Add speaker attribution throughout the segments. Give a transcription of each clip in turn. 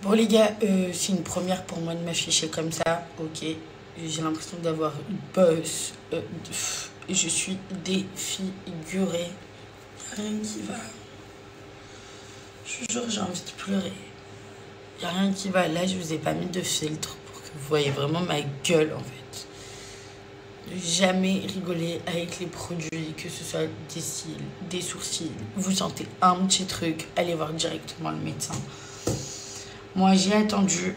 Speaker 1: Bon les gars, euh, c'est une première pour moi de m'afficher comme ça, ok. J'ai l'impression d'avoir une bosse. Euh, je suis défigurée. Rien qui va. Je vous jure, j'ai envie de pleurer. Il a rien qui va. Là, je vous ai pas mis de filtre pour que vous voyez vraiment ma gueule en fait. Jamais rigoler avec les produits, que ce soit des cils, des sourcils. Vous sentez un petit truc, allez voir directement le médecin. Moi, j'ai attendu.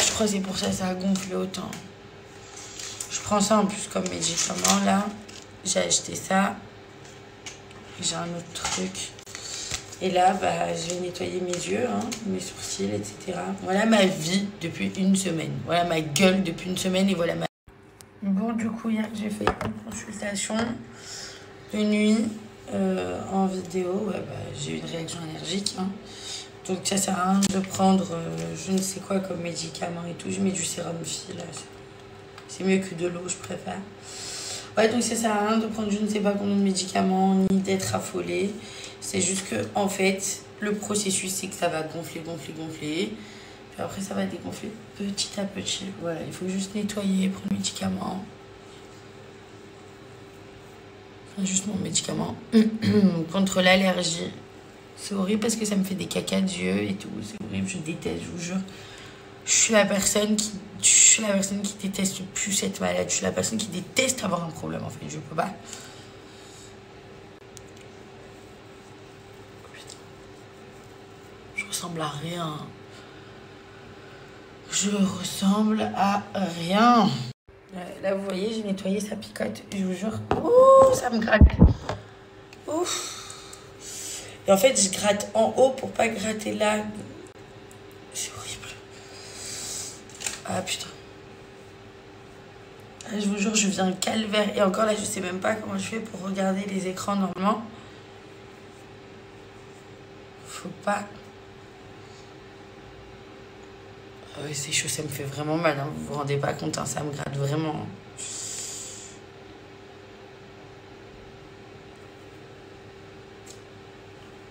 Speaker 1: Je crois que c'est pour ça que ça a gonflé autant. Je prends ça en plus comme médicament, là. J'ai acheté ça. J'ai un autre truc. Et là, bah, je vais nettoyer mes yeux, hein, mes sourcils, etc. Voilà ma vie depuis une semaine. Voilà ma gueule depuis une semaine et voilà ma... Bon, du coup, hier, j'ai fait une consultation de nuit. Euh, en vidéo, bah, j'ai eu une réaction allergique. Hein. Donc ça sert à rien de prendre euh, je ne sais quoi comme médicament et tout. Je mets du sérum fil. C'est mieux que de l'eau, je préfère. Ouais, donc ça sert à rien de prendre je ne sais pas combien de médicaments, ni d'être affolé. C'est juste que, en fait, le processus, c'est que ça va gonfler, gonfler, gonfler. Puis après, ça va dégonfler petit à petit. Voilà, il faut juste nettoyer, prendre le médicament. Juste mon médicament contre l'allergie. C'est horrible parce que ça me fait des cacas d'yeux et tout. C'est horrible, je déteste, je vous jure. Je suis la personne qui, je suis la personne qui déteste plus cette maladie. Je suis la personne qui déteste avoir un problème en fait. Je peux pas. Je ressemble à rien. Je ressemble à rien. Là, vous voyez, j'ai nettoyé sa picote. Je vous jure. Ouh, ça me gratte. Ouf. Et en fait, je gratte en haut pour pas gratter là. C'est horrible. Ah putain. Ah, je vous jure, je viens calvaire. Et encore là, je sais même pas comment je fais pour regarder les écrans normalement. Faut pas Ah c'est chaud, ça me fait vraiment mal. Hein. Vous vous rendez pas compte, hein, ça me gratte vraiment.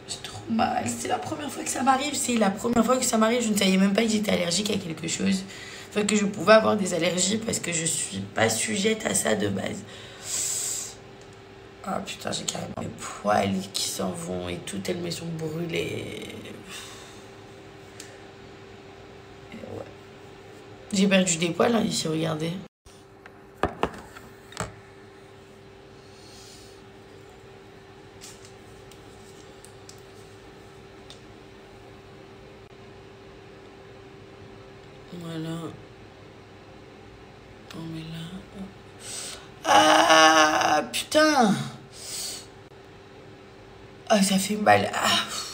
Speaker 1: J'ai trop mal. C'est la première fois que ça m'arrive. C'est la première fois que ça m'arrive. Je ne savais même pas que j'étais allergique à quelque chose. Enfin, que je pouvais avoir des allergies parce que je suis pas sujette à ça de base. Ah putain, j'ai carrément les poils qui s'en vont et tout, elles me sont brûlées. J'ai perdu des poils hein, ici, regardez. Voilà. On met là. Ah putain Ah ça fait mal. Ah.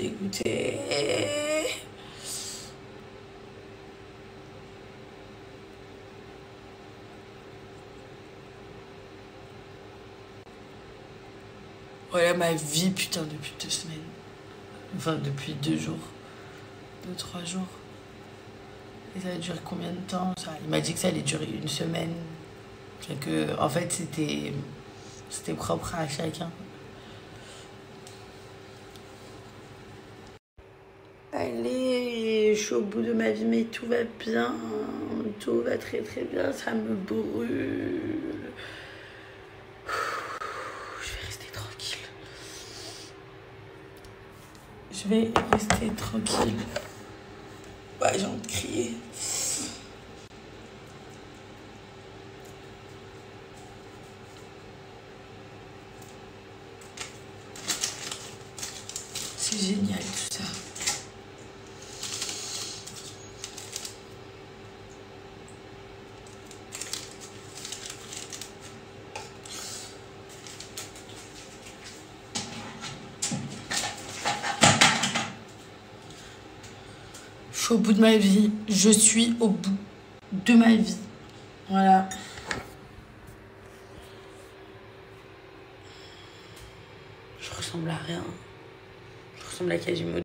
Speaker 1: Dégoûtée. Voilà ma vie, putain, depuis deux semaines. Enfin, depuis deux jours. Deux, trois jours. Et ça va durer combien de temps ça? Il m'a dit que ça allait durer une semaine. Que, en fait, c'était propre à chacun. Allez, je au bout de ma vie, mais tout va bien. Tout va très très bien, ça me brûle. Je vais rester tranquille. Je vais rester tranquille. Ouais, j'ai envie de crier. C'est génial tout au bout de ma vie. Je suis au bout de ma vie. Voilà. Je ressemble à rien. Je ressemble à Quasimodo.